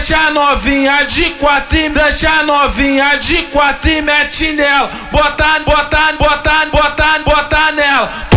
deixa novinha de quatro e deixa novinha de quatro e mete nela. botar, botar, botar, botar, botar nela.